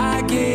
I get